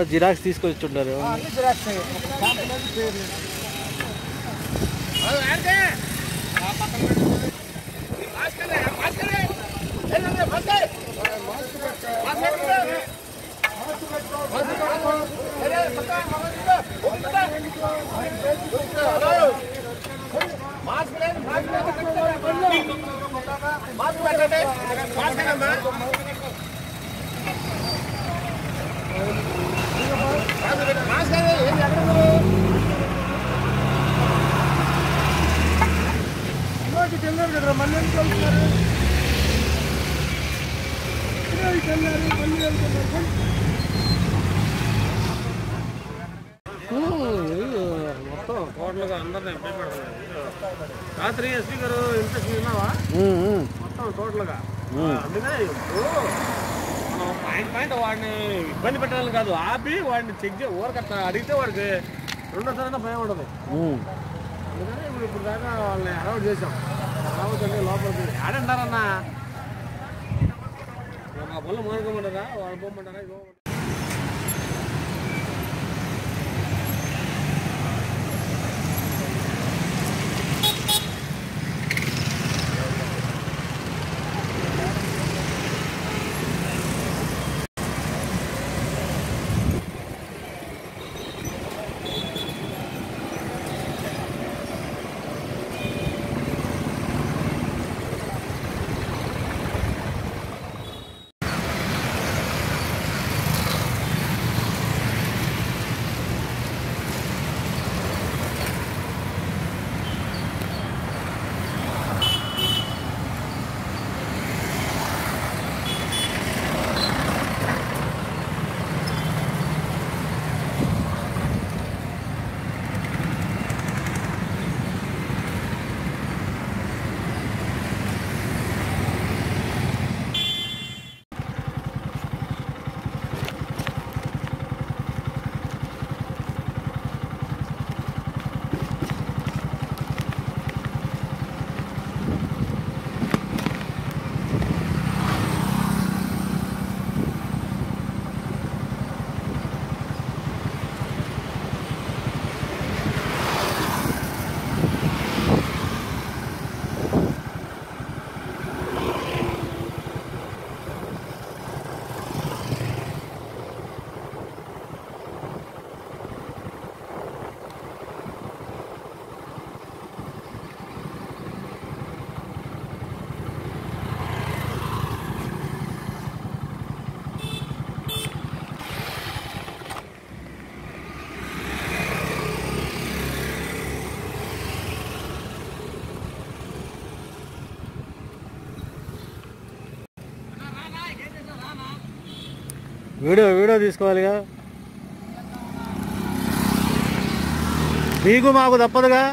ఆడ జిరాక్స్ తీసుకొచ్చి ఉంటారు అన్ని జిరాక్స్ స్టాంప్ మొత్తం టోటల్గా అందరినీ రాత్రి ఎస్పీ గారు ఇంట్రెస్ట్ విన్నావా మొత్తం టోటల్గా అందుకనే ఇప్పుడు మనం పాయింట్ పాయింట్ వాడిని ఇబ్బంది పెట్టాలని కాదు ఆపి వాడిని చెక్ చే ఊరకట్ట అడిగితే వాడికి రెండోసారి భయం ఉండదు అందుకని ఇప్పుడు ఇప్పుడు దాకా వాళ్ళని అలౌట్ చేసాం రావద్దండి లోపలికి. ఆడంటారన్నా? அவன் பொருள் மறுக்க மாட்டேங்கிறான் அவன் போக மாட்டேங்கிறான் వీడియో వీడియో తీసుకోవాలిగా మీకు మాకు తప్పదుగా